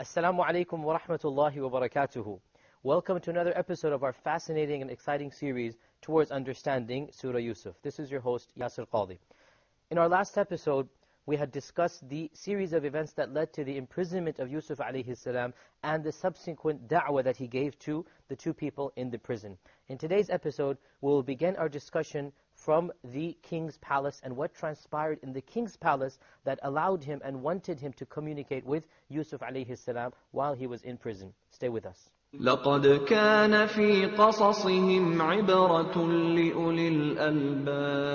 Assalamu alaikum wa rahmatullahi wa barakatuhu. Welcome to another episode of our fascinating and exciting series towards understanding Surah Yusuf. This is your host, Yasir Qadhi. In our last episode, we had discussed the series of events that led to the imprisonment of Yusuf alayhi salam and the subsequent da'wah that he gave to the two people in the prison. In today's episode, we will begin our discussion from the king's palace and what transpired in the king's palace that allowed him and wanted him to communicate with Yusuf alayhi salam while he was in prison. Stay with us. لقد كان في قصصهم عبرة لأولي الألباب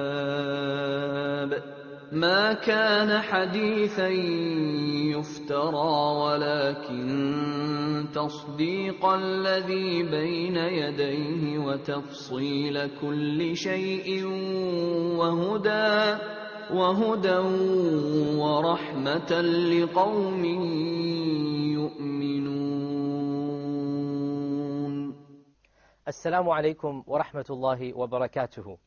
ما كان حديثا يفترى ولكن تصديق الذي بين يديه وتفصيل كل شيء وهدى وهدى ورحمة لقوم يؤمنون alaikum wa rahmatullahi wa barakatuhu.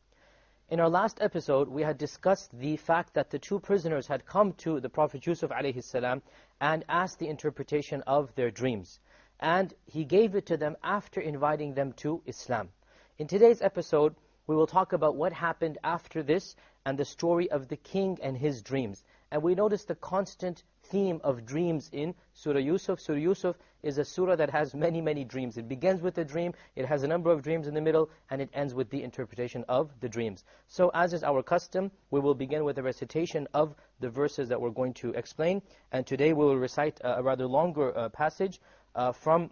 In our last episode, we had discussed the fact that the two prisoners had come to the Prophet Yusuf alayhi salam and asked the interpretation of their dreams. And he gave it to them after inviting them to Islam. In today's episode, we will talk about what happened after this and the story of the king and his dreams. And we notice the constant theme of dreams in Surah Yusuf. Surah Yusuf is a surah that has many, many dreams. It begins with a dream, it has a number of dreams in the middle, and it ends with the interpretation of the dreams. So as is our custom, we will begin with a recitation of the verses that we're going to explain. And today we will recite a, rather longer uh, passage uh, from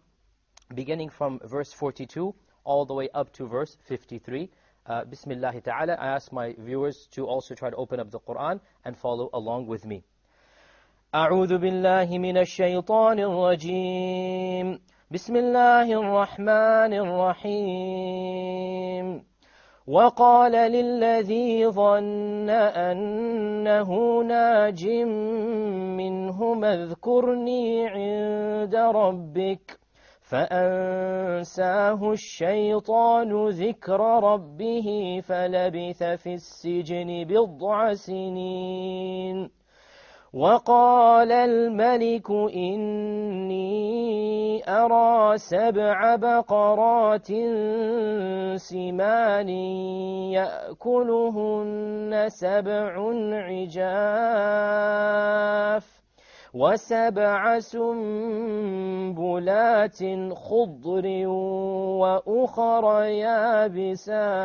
beginning from verse 42 all the way up to verse 53. Uh, Bismillah ta'ala. I ask my viewers to also try to open up the Quran and follow along with me. أعوذ بالله من الشيطان الرجيم. بسم الله الرحمن الرحيم. وقال للذي ظن أنه ناج منهما اذكرني عند ربك. فأنساه الشيطان ذكر ربه فلبث في السجن بضع سنين. وقال الملك إني أرى سبع بقرات سمان يأكلهن سبع عجاف وسبع سنبلات خضر وأخر يابسات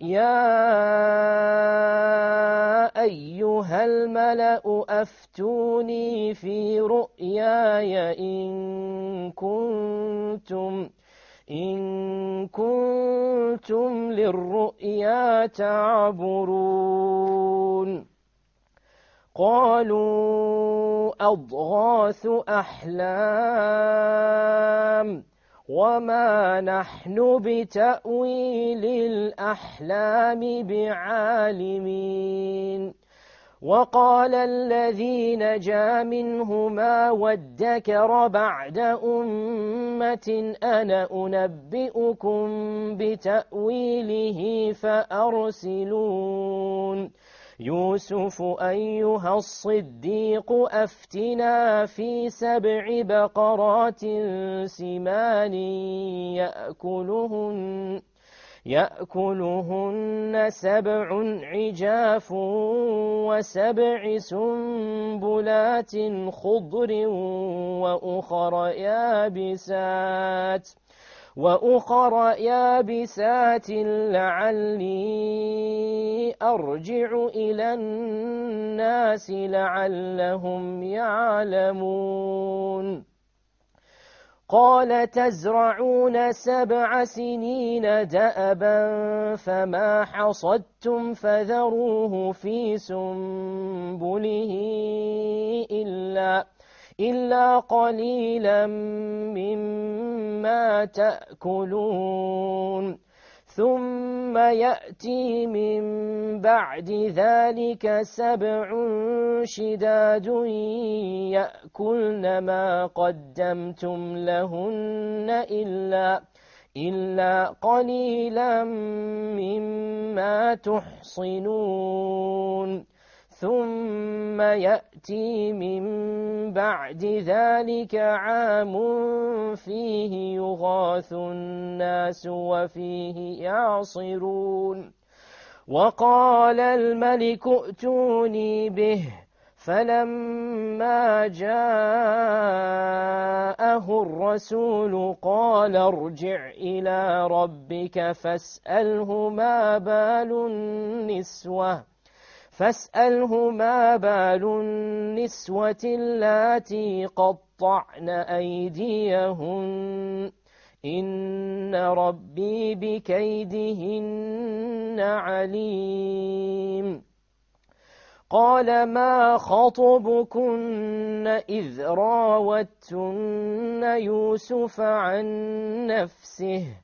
يا أيها الملأ أفتوني في رؤياي إن كنتم إن كنتم للرؤيا تعبرون. قالوا أضغاث أحلام. وما نحن بتأويل الأحلام بعالمين وقال الذي نجا منهما وادكر بعد أمة أنا أنبئكم بتأويله فأرسلون يوسف أيها الصديق أفتنا في سبع بقرات سمان يأكلهن يأكلهن سبع عجاف وسبع سنبلات خضر وأخر يابسات. وأخر يابسات لعلي أرجع إلى الناس لعلهم يعلمون. قال تزرعون سبع سنين دأبا فما حصدتم فذروه في سنبله إلا إلا قليلا مما تأكلون ثم يأتي من بعد ذلك سبع شداد يأكلن ما قدمتم لهن إلا إلا قليلا مما تحصنون ثم يأتي من بعد ذلك عام فيه يغاث الناس وفيه يعصرون وقال الملك ائتوني به فلما جاءه الرسول قال ارجع إلى ربك فاسأله ما بال النسوة فاسأله ما بال النسوة اللاتي قطعن أيديهن. إن ربي بكيدهن عليم. قال ما خطبكن إذ راوتن يوسف عن نفسه؟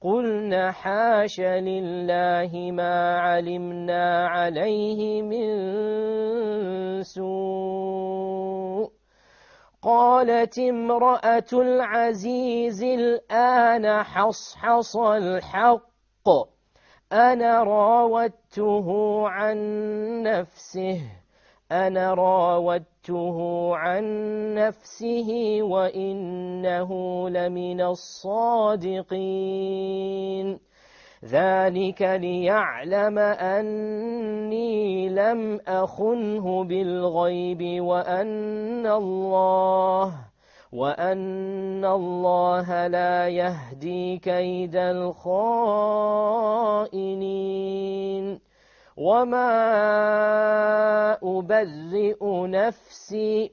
قلن حاش لله ما علمنا عليه من سوء. قالت امرأة العزيز الآن حصحص الحق. أنا راودته عن نفسه. أنا راودته عن نفسه وإنه لمن الصادقين ذلك ليعلم أني لم أخنه بالغيب وأن الله وأن الله لا يهدي كيد الخائنين وما أبرئ نفسي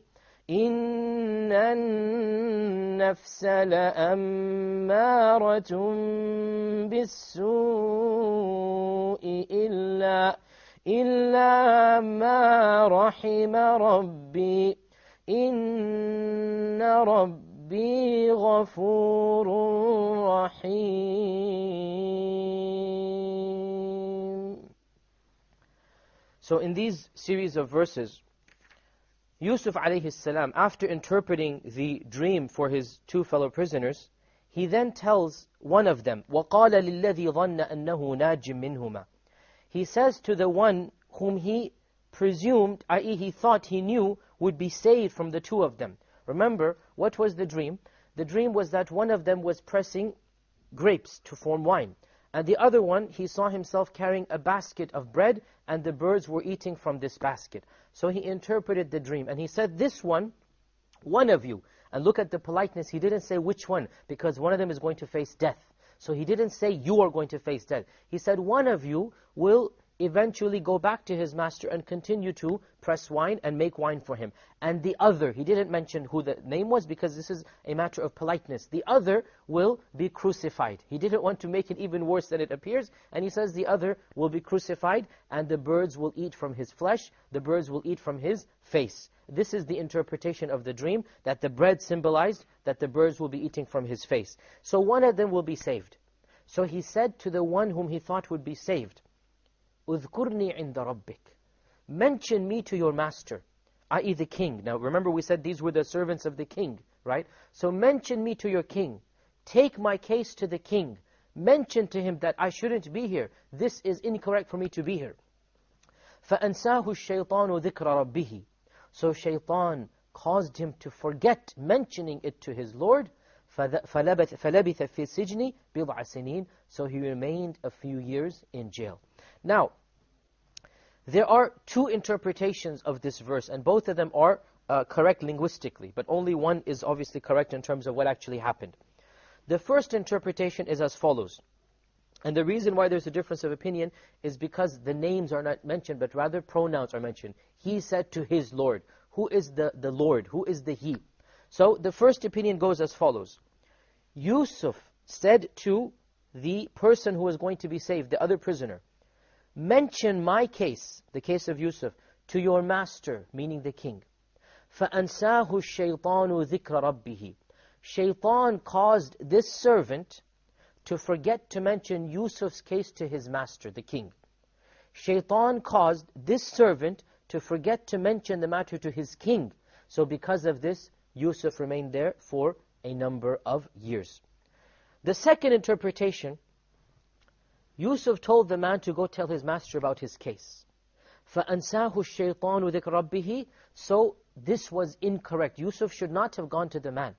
إن النفس لأمارة بالسوء إلا إلا ما رحم ربي إن ربي غفور رحيم So in these series of verses, Yusuf alayhi salam, after interpreting the dream for his two fellow prisoners, he then tells one of them, وَقَالَ لِلَّذِي ظَنَّ أَنَّهُ نَاجٍ مِّنْهُمَا He says to the one whom he presumed, i.e. he thought he knew, would be saved from the two of them. Remember, what was the dream? The dream was that one of them was pressing grapes to form wine. And the other one, he saw himself carrying a basket of bread, and the birds were eating from this basket. So he interpreted the dream, and he said, this one, one of you, and look at the politeness, he didn't say which one, because one of them is going to face death. So he didn't say, you are going to face death. He said, one of you will eventually go back to his master and continue to press wine and make wine for him. And the other, he didn't mention who the name was because this is a matter of politeness. The other will be crucified. He didn't want to make it even worse than it appears. And he says the other will be crucified and the birds will eat from his flesh. The birds will eat from his face. This is the interpretation of the dream, that the bread symbolized that the birds will be eating from his face. So one of them will be saved. So he said to the one whom he thought would be saved, اذكرني عند ربك mention me to your master i.e. the king now remember we said these were the servants of the king right so mention me to your king take my case to the king mention to him that I shouldn't be here this is incorrect for me to be here فأنساه الشيطان ذكر ربه so shaitan caused him to forget mentioning it to his Lord فلبث, فلبث في السجن بضع سنين so he remained a few years in jail now, there are two interpretations of this verse, and both of them are uh, correct linguistically, but only one is obviously correct in terms of what actually happened. The first interpretation is as follows. And the reason why there's a difference of opinion is because the names are not mentioned, but rather pronouns are mentioned. He said to his Lord. Who is the, the Lord? Who is the He? So the first opinion goes as follows. Yusuf said to the person who was going to be saved, the other prisoner, mention my case, the case of Yusuf, to your master, meaning the king. فَأَنْسَاهُ الشَّيْطَانُ ذِكْرَ رَبِّهِ Shaitan caused this servant to forget to mention Yusuf's case to his master, the king. Shaitan caused this servant to forget to mention the matter to his king. So because of this, Yusuf remained there for a number of years. The second interpretation Yusuf told the man to go tell his master about his case. فَأَنْسَاهُ الشَّيْطَانُ ذِكْرَ رَبِّهِ So this was incorrect. Yusuf should not have gone to the man.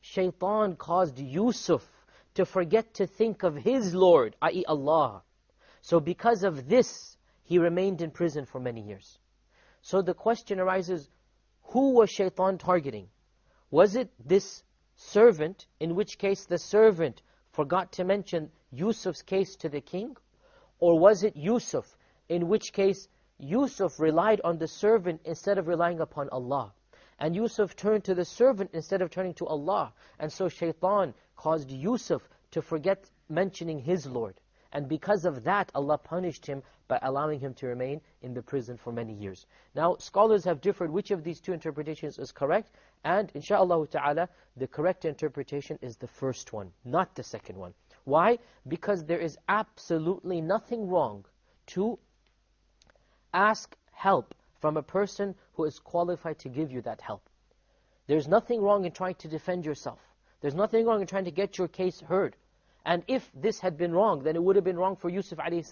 Shaitan caused Yusuf to forget to think of his Lord, i.e. Allah. So because of this, he remained in prison for many years. So the question arises, who was shaitan targeting? Was it this servant, in which case the servant forgot to mention Yusuf's case to the king? Or was it Yusuf, in which case Yusuf relied on the servant instead of relying upon Allah? And Yusuf turned to the servant instead of turning to Allah. And so shaitan caused Yusuf to forget mentioning his Lord. And because of that, Allah punished him by allowing him to remain in the prison for many years. Now, scholars have differed which of these two interpretations is correct. And inshaAllah ta'ala, the correct interpretation is the first one, not the second one. Why? Because there is absolutely nothing wrong to ask help from a person who is qualified to give you that help. There's nothing wrong in trying to defend yourself. There's nothing wrong in trying to get your case heard. And if this had been wrong, then it would have been wrong for Yusuf a.s.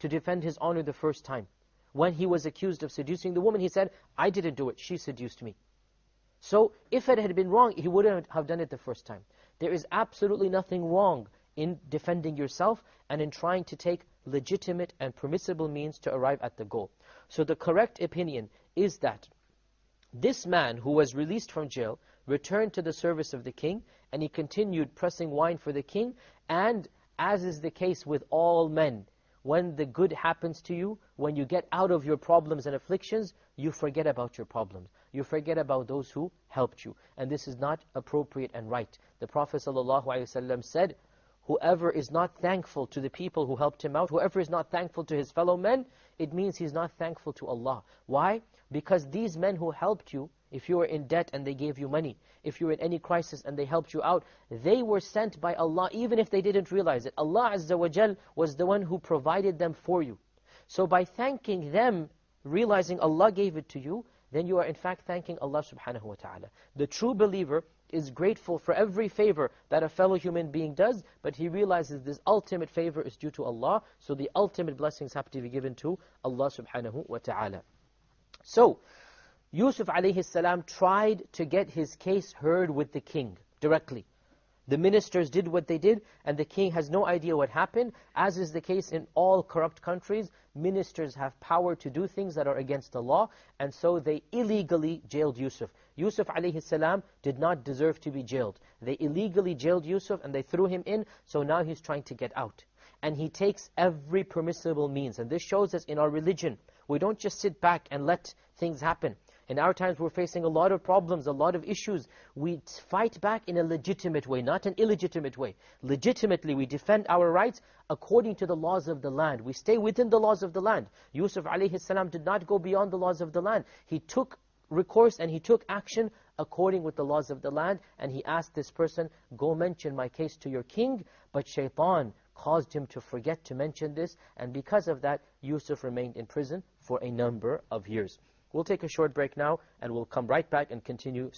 to defend his honor the first time. When he was accused of seducing the woman, he said, I didn't do it, she seduced me. So if it had been wrong, he wouldn't have done it the first time. There is absolutely nothing wrong in defending yourself and in trying to take legitimate and permissible means to arrive at the goal. So the correct opinion is that this man who was released from jail returned to the service of the king and he continued pressing wine for the king and as is the case with all men, when the good happens to you, when you get out of your problems and afflictions, you forget about your problems. You forget about those who helped you. And this is not appropriate and right. The Prophet ﷺ said, whoever is not thankful to the people who helped him out, whoever is not thankful to his fellow men, it means he's not thankful to Allah. Why? Because these men who helped you, if you were in debt and they gave you money, if you were in any crisis and they helped you out, they were sent by Allah even if they didn't realize it. Allah Azza wa Jal was the one who provided them for you. So by thanking them, realizing Allah gave it to you, then you are in fact thanking Allah subhanahu wa ta'ala. The true believer is grateful for every favor that a fellow human being does, but he realizes this ultimate favor is due to Allah, so the ultimate blessings have to be given to Allah subhanahu wa ta'ala. So, Yusuf alayhi salam tried to get his case heard with the king directly. The ministers did what they did, and the king has no idea what happened. As is the case in all corrupt countries, ministers have power to do things that are against the law, and so they illegally jailed Yusuf. Yusuf alayhi salam did not deserve to be jailed. They illegally jailed Yusuf, and they threw him in, so now he's trying to get out. And he takes every permissible means. And this shows us in our religion, we don't just sit back and let things happen. In our times, we're facing a lot of problems, a lot of issues. We fight back in a legitimate way, not an illegitimate way. Legitimately, we defend our rights according to the laws of the land. We stay within the laws of the land. Yusuf alayhi salam did not go beyond the laws of the land. He took recourse and he took action according with the laws of the land. And he asked this person, go mention my case to your king. But shaitan caused him to forget to mention this. And because of that, Yusuf remained in prison for a number of years. We'll take a short break now, and we'll come right back and continue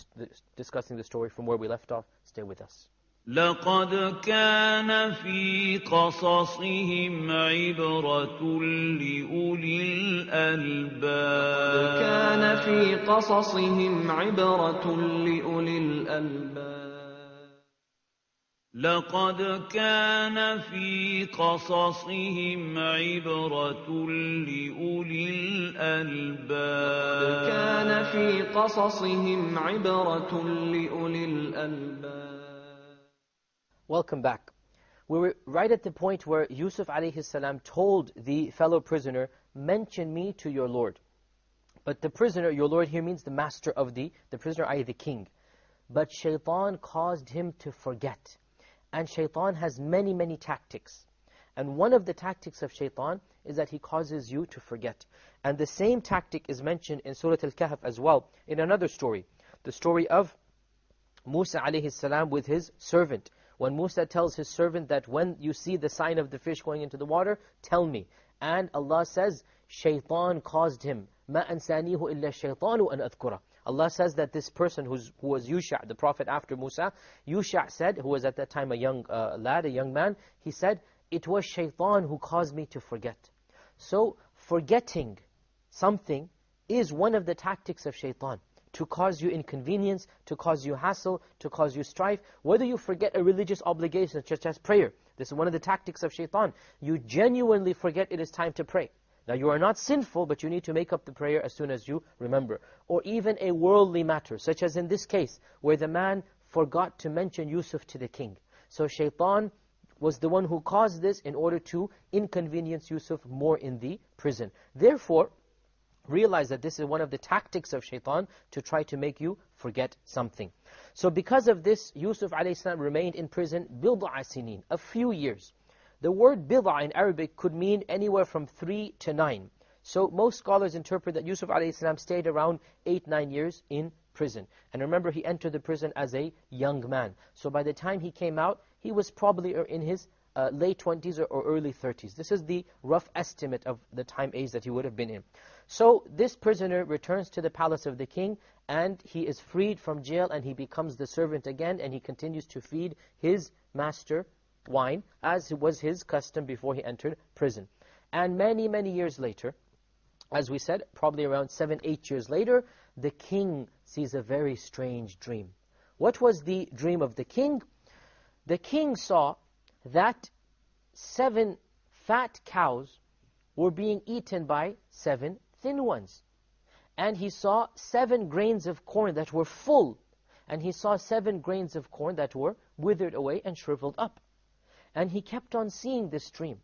discussing the story from where we left off. Stay with us. لقد كان في قصصهم عبرة لأولي الألباب كان في قصصهم عبرة لأولي الألباب لقد كان في قصصهم عبرة لأولي الألباب كان في قصصهم عبرة لأولي الألباب Welcome back. We were right at the point where Yusuf alayhi salam told the fellow prisoner, mention me to your Lord. But the prisoner, your Lord here means the master of the, the prisoner, i.e. the king. But shaitan caused him to forget. And shaitan has many, many tactics. And one of the tactics of shaitan is that he causes you to forget. And the same tactic is mentioned in Surah Al-Kahf as well, in another story. The story of Musa alayhi salam with his servant. When Musa tells his servant that when you see the sign of the fish going into the water, tell me. And Allah says, shaitan caused him. مَا أَنْسَانِيهُ إِلَّا الشَّيْطَانُ أَنْ أَذْكُرَهُ Allah says that this person who's, who was Yusha, the prophet after Musa, Yusha said, who was at that time a young uh, lad, a young man, he said, it was shaitan who caused me to forget. So, forgetting something is one of the tactics of shaitan to cause you inconvenience, to cause you hassle, to cause you strife. Whether you forget a religious obligation such as prayer. This is one of the tactics of shaitan. You genuinely forget it is time to pray. Now you are not sinful, but you need to make up the prayer as soon as you remember. Or even a worldly matter, such as in this case, where the man forgot to mention Yusuf to the king. So shaitan was the one who caused this in order to inconvenience Yusuf more in the prison. Therefore, realize that this is one of the tactics of shaitan to try to make you forget something. So because of this, Yusuf a.s. remained in prison بِضْعَ سِنِينَ, a few years. The word bid'a in Arabic could mean anywhere from three to nine. So most scholars interpret that Yusuf a.s. stayed around eight, nine years in prison. And remember, he entered the prison as a young man. So by the time he came out, he was probably in his uh, late 20s or, or, early 30s. This is the rough estimate of the time age that he would have been in. So this prisoner returns to the palace of the king, and he is freed from jail, and he becomes the servant again, and he continues to feed his master wine, as it was his custom before he entered prison. And many, many years later, as we said, probably around seven, eight years later, the king sees a very strange dream. What was the dream of the king? The king saw that seven fat cows were being eaten by seven thin ones. And he saw seven grains of corn that were full. And he saw seven grains of corn that were withered away and shriveled up. And he kept on seeing this dream.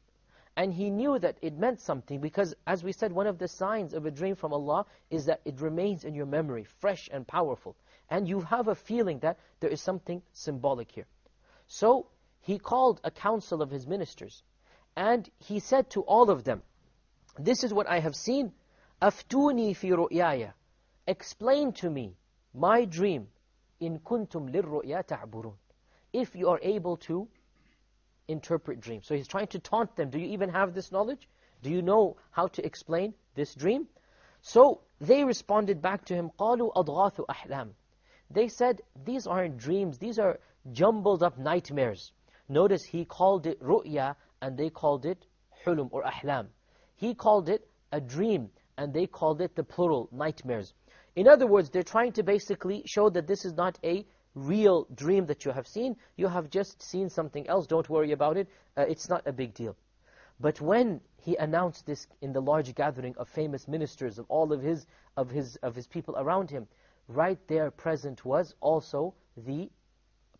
And he knew that it meant something because, as we said, one of the signs of a dream from Allah is that it remains in your memory, fresh and powerful. And you have a feeling that there is something symbolic here. So he called a council of his ministers. And he said to all of them, This is what I have seen. أَفْتُونِي فِي رُؤْيَايَ Explain to me my dream. إِن كُنْتُمْ لِلرُّؤْيَا تَعْبُرُونَ If you are able to interpret dreams. So he's trying to taunt them. Do you even have this knowledge? Do you know how to explain this dream? So they responded back to him, قَالُوا أَضْغَاثُ أَحْلَامٍ They said, these aren't dreams, these are jumbled up nightmares. Notice he called it ru'ya and they called it hulum or ahlam. He called it a dream and they called it the plural, nightmares. In other words, they're trying to basically show that this is not a real dream that you have seen. You have just seen something else. Don't worry about it. Uh, it's not a big deal. But when he announced this in the large gathering of famous ministers, of all of his, of his, of his people around him, right there present was also the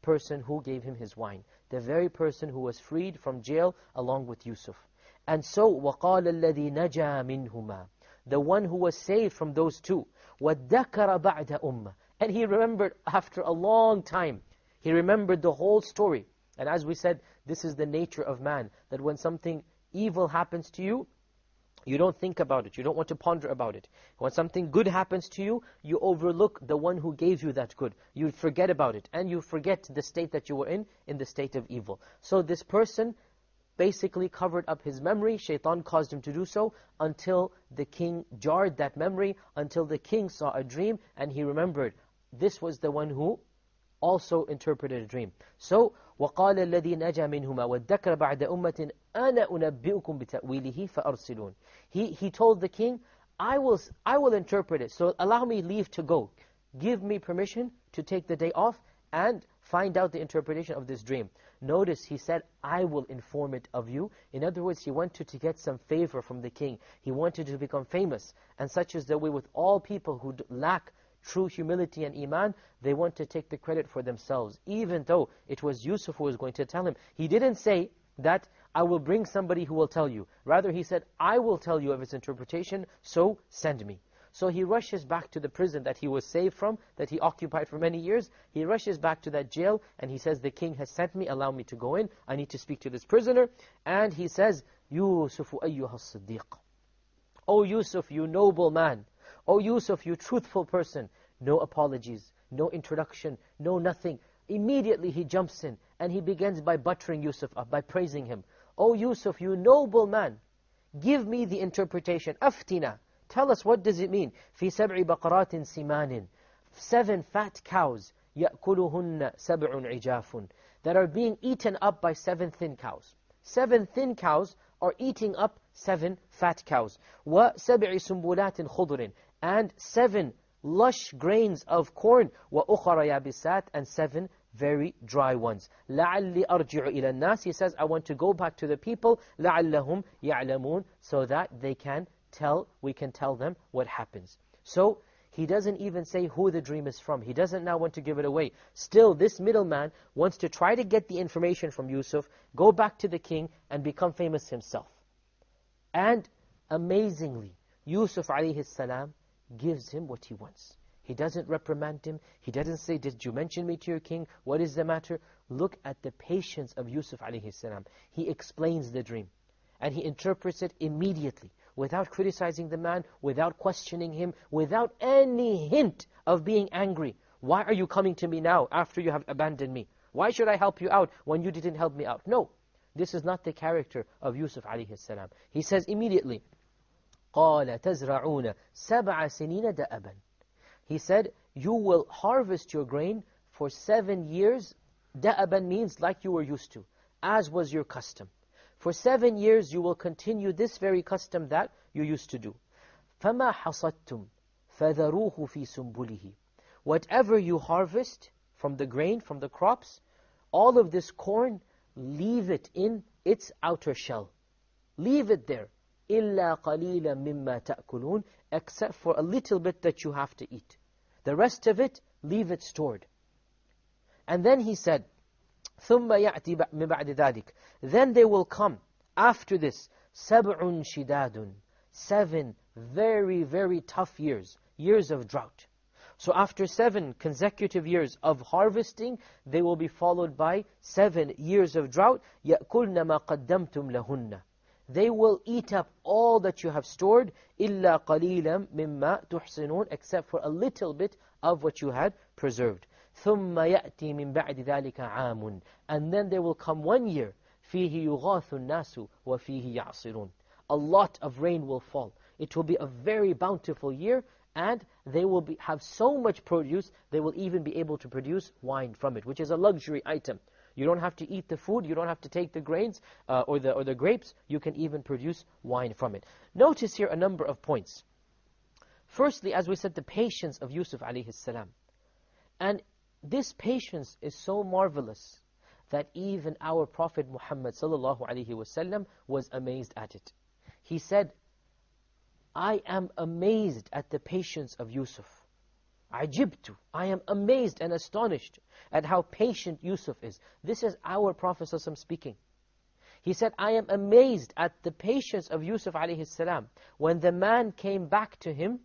person who gave him his wine. The very person who was freed from jail along with Yusuf. And so, وَقَالَ الَّذِي نَجَى مِنْهُمَا The one who was saved from those two. وَادَّكَرَ بَعْدَ أُمَّةٍ and he remembered after a long time. He remembered the whole story. And as we said, this is the nature of man. That when something evil happens to you, you don't think about it. You don't want to ponder about it. When something good happens to you, you overlook the one who gave you that good. You forget about it. And you forget the state that you were in, in the state of evil. So this person basically covered up his memory. Shaitan caused him to do so until the king jarred that memory, until the king saw a dream and he remembered, this was the one who also interpreted a dream. So, وَقَالَ الَّذِي نَجَى مِنْهُمَا وَادَّكَرَ بَعْدَ أُمَّةٍ أَنَا أُنَبِّئُكُمْ بِتَأْوِيلِهِ فَأَرْسِلُونَ he, he told the king, I will, I will interpret it, so allow me leave to go. Give me permission to take the day off and find out the interpretation of this dream. Notice he said, I will inform it of you. In other words, he wanted to get some favor from the king. He wanted to become famous. And such is the way with all people who lack true humility and iman, they want to take the credit for themselves. Even though it was Yusuf who was going to tell him. He didn't say that, I will bring somebody who will tell you. Rather, he said, I will tell you of its interpretation, so send me. So he rushes back to the prison that he was saved from, that he occupied for many years. He rushes back to that jail, and he says, the king has sent me, allow me to go in. I need to speak to this prisoner. And he says, Yusuf ayyuha siddiq. O Yusuf, you noble man. O Yusuf, you truthful person, no apologies, no introduction, no nothing. Immediately he jumps in and he begins by buttering Yusuf up, by praising him. O Yusuf, you noble man, give me the interpretation. Aftina, tell us what does it mean? في سبع بقرات سمان Seven fat cows, يأكلهن سبع عجاف that are being eaten up by seven thin cows. Seven thin cows are eating up seven fat cows. وَسَبْعِ سُنْبُلَاتٍ خُضْرٍ And seven lush grains of corn. وَأُخَرَ يَابِسَاتٍ And seven very dry ones. لَعَلِّ أَرْجِعُ إِلَى النَّاسِ He says, I want to go back to the people, لَعَلَّهُمْ يَعْلَمُونَ So that they can tell, we can tell them what happens. So, he doesn't even say who the dream is from. He doesn't now want to give it away. Still, this middleman wants to try to get the information from Yusuf, go back to the king, and become famous himself. And amazingly, Yusuf alayhi salam gives him what he wants. He doesn't reprimand him. He doesn't say, did you mention me to your king? What is the matter? Look at the patience of Yusuf alayhi salam. He explains the dream. And he interprets it immediately, without criticizing the man, without questioning him, without any hint of being angry. Why are you coming to me now after you have abandoned me? Why should I help you out when you didn't help me out? No, this is not the character of Yusuf alayhi salam. He says immediately, قَالَ تَزْرَعُونَ سَبْعَ سِنِينَ دَأَبًا he said, you will harvest your grain for seven years. Da'aban means like you were used to, as was your custom. For seven years you will continue this very custom that you used to do. فَمَا حَصَدْتُمْ فَذَرُوهُ فِي سُنْبُلِهِ Whatever you harvest from the grain, from the crops, all of this corn, leave it in its outer shell. Leave it there. إِلَّا قَلِيلًا مِمَّا تَأْكُلُونَ Except for a little bit that you have to eat. The rest of it, leave it stored. And then he said, ثُمَّ يَأْتِي مِنْ بَعْدِ ذَلِكَ Then they will come, after this, سَبْعٌ شِدَادٌ Seven very, very tough years, years of drought. So after seven consecutive years of harvesting, they will be followed by seven years of drought. يَأْكُلْنَ مَا قَدَّمْتُمْ لَهُنَّ They will eat up all that you have stored, إِلَّا قَلِيلًا مِمَّا تُحْسِنُونَ Except for a little bit of what you had preserved. ثُمَّ يَأْتِي مِن بَعْدِ ذَلِكَ عَامٌ And then there will come one year, فِيهِ يُغَاثُ النَّاسُ وَفِيهِ يَعْصِرُونَ A lot of rain will fall. It will be a very bountiful year, and they will be, have so much produce, they will even be able to produce wine from it, which is a luxury item. You don't have to eat the food, you don't have to take the grains uh, or, the, or the grapes, you can even produce wine from it. Notice here a number of points. Firstly, as we said, the patience of Yusuf alayhi salam. And this patience is so marvelous that even our Prophet Muhammad sallallahu alayhi wasallam was amazed at it. He said, I am amazed at the patience of Yusuf. Ajibtu. I am amazed and astonished at how patient Yusuf is. This is our Prophet speaking. He said, I am amazed at the patience of Yusuf salam. When the man came back to him,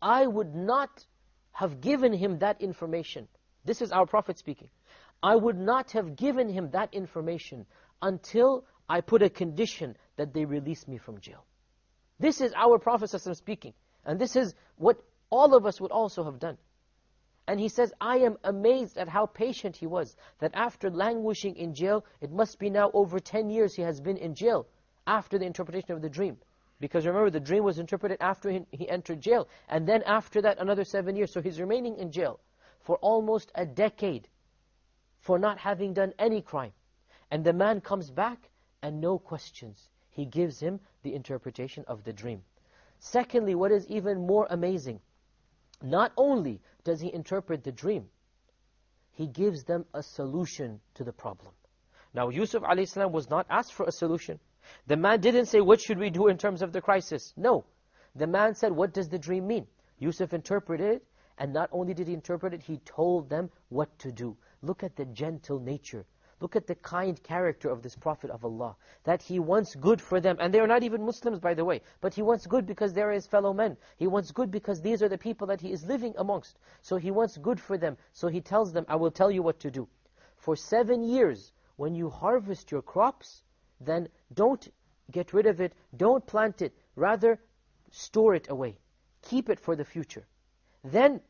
I would not have given him that information. This is our Prophet speaking. I would not have given him that information until I put a condition that they release me from jail. This is our Prophet speaking. And this is what all of us would also have done. And he says, I am amazed at how patient he was, that after languishing in jail, it must be now over 10 years he has been in jail, after the interpretation of the dream. Because remember, the dream was interpreted after he, he entered jail. And then after that, another seven years. So he's remaining in jail for almost a decade for not having done any crime. And the man comes back and no questions. He gives him the interpretation of the dream. Secondly, what is even more amazing, not only does he interpret the dream, he gives them a solution to the problem. Now Yusuf a.s. was not asked for a solution. The man didn't say, what should we do in terms of the crisis? No. The man said, what does the dream mean? Yusuf interpreted it, and not only did he interpret it, he told them what to do. Look at the gentle nature. Look at the kind character of this Prophet of Allah. That he wants good for them. And they are not even Muslims, by the way. But he wants good because they are his fellow men. He wants good because these are the people that he is living amongst. So he wants good for them. So he tells them, I will tell you what to do. For seven years, when you harvest your crops, then don't get rid of it. Don't plant it. Rather, store it away. Keep it for the future. Then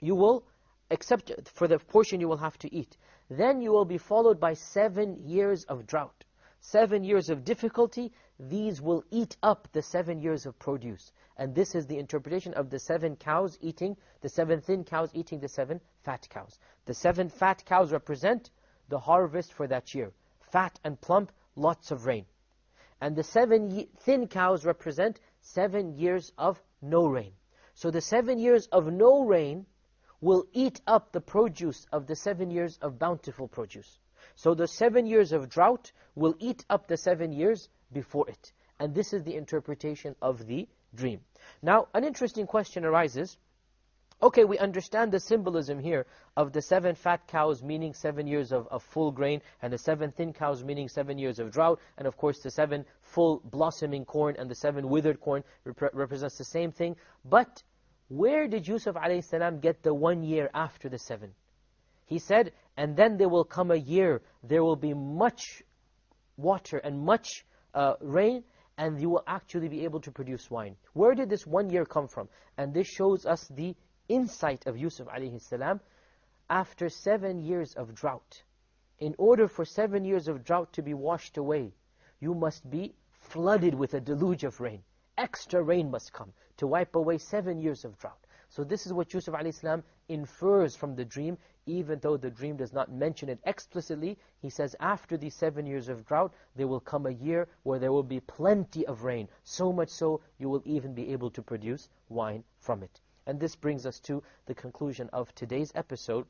you will accept for the portion you will have to eat. Then you will be followed by seven years of drought. Seven years of difficulty, these will eat up the seven years of produce. And this is the interpretation of the seven cows eating, the seven thin cows eating the seven fat cows. The seven fat cows represent the harvest for that year. Fat and plump, lots of rain. And the seven thin cows represent seven years of no rain. So the seven years of no rain will eat up the produce of the seven years of bountiful produce. So the seven years of drought will eat up the seven years before it. And this is the interpretation of the dream. Now, an interesting question arises. Okay, we understand the symbolism here of the seven fat cows meaning seven years of, of full grain, and the seven thin cows meaning seven years of drought, and of course the seven full blossoming corn and the seven withered corn rep represents the same thing. But where did Yusuf a.s. get the one year after the seven? He said, and then there will come a year, there will be much water and much uh, rain, and you will actually be able to produce wine. Where did this one year come from? And this shows us the insight of Yusuf salam after seven years of drought. In order for seven years of drought to be washed away, you must be flooded with a deluge of rain. Extra rain must come to wipe away seven years of drought. So this is what Yusuf salam infers from the dream, even though the dream does not mention it explicitly. He says, after these seven years of drought, there will come a year where there will be plenty of rain. So much so, you will even be able to produce wine from it. And this brings us to the conclusion of today's episode.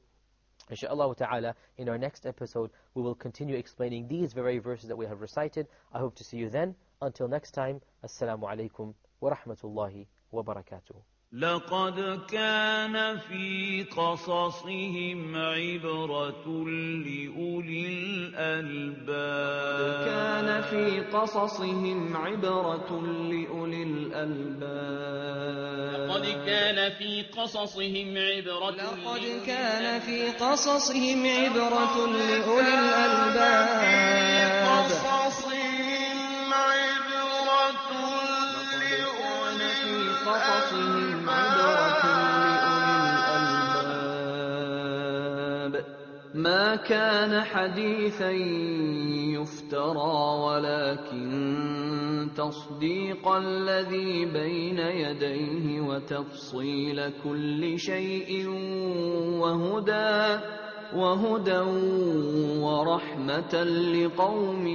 Insha'Allah ta'ala, in our next episode, we will continue explaining these very verses that we have recited. I hope to see you then. Until next time, Assalamu alaikum wa rahmatullahi barakatuh. لقد كان في قصصهم عبرة لأولي الألباب. كان في قصصهم عبرة لأولي الألباب. لقد كان في قصصهم عبرة لقد كان في قصصهم عبرة لأولي الألباب. قصصهم عبرة ما كان حديثا يفترى ولكن تصديق الذي بين يديه وتفصيل كل شيء وهدى وهدى ورحمة لقوم